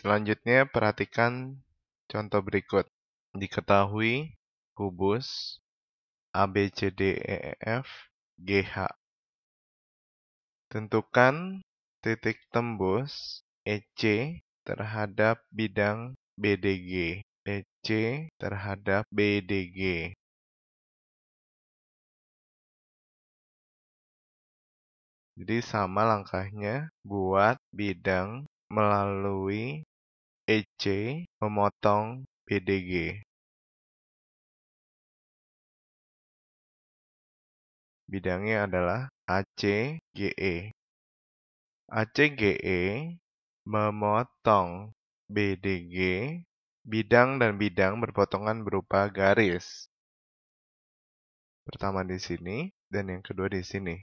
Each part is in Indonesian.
Selanjutnya perhatikan contoh berikut. Diketahui kubus ABCDEF GH. Tentukan titik tembus EC terhadap bidang BDG. EC terhadap BDG. Jadi sama langkahnya buat bidang melalui EC memotong BDG. Bidangnya adalah ACGE. ACGE memotong BDG, bidang dan bidang berpotongan berupa garis. Pertama di sini dan yang kedua di sini.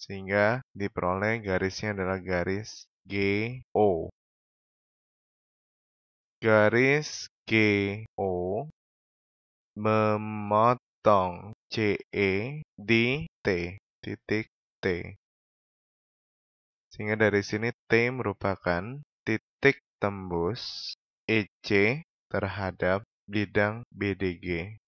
Sehingga diperoleh garisnya adalah garis GO. Garis GO memotong CE di T, titik T. Sehingga dari sini T merupakan titik tembus EC terhadap bidang BDG.